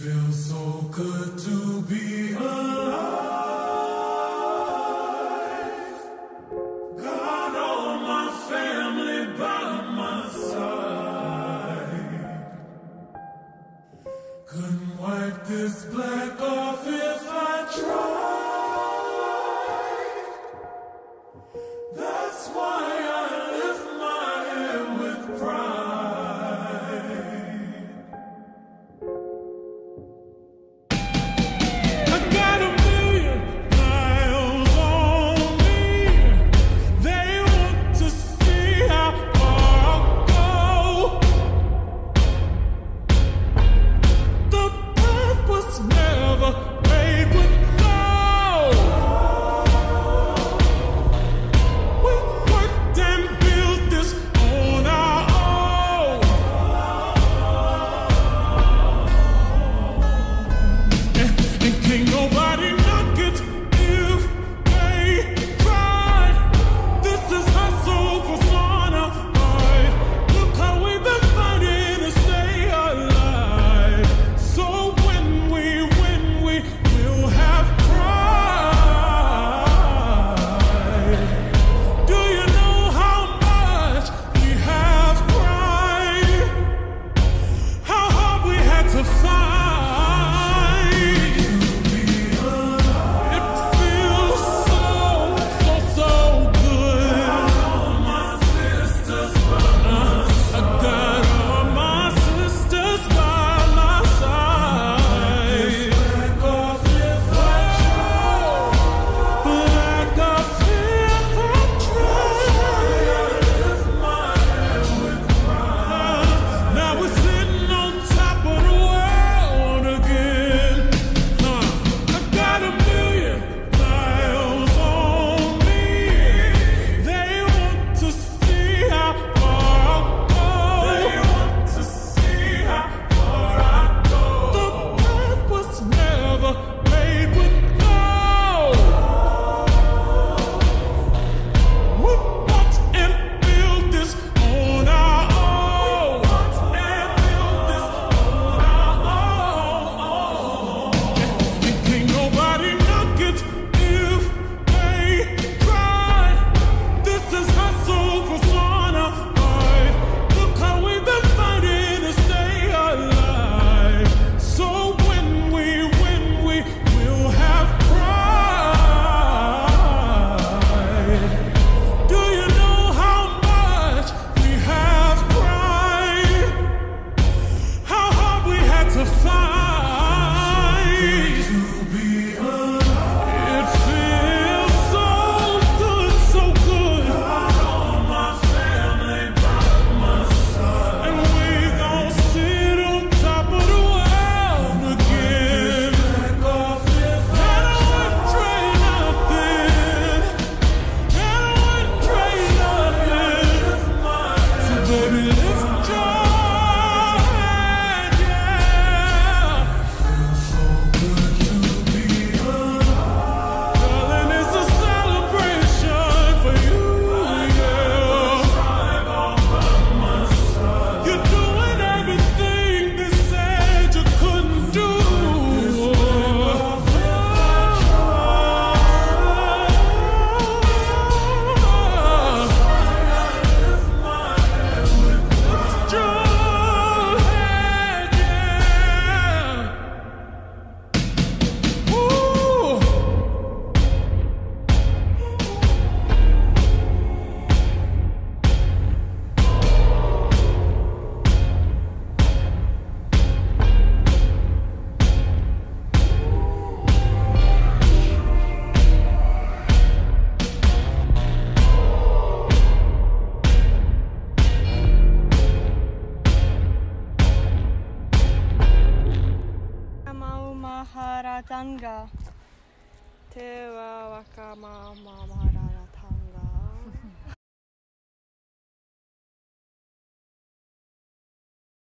feels so good to be alive. マハラタンガテワワカマママラ